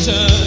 Nation.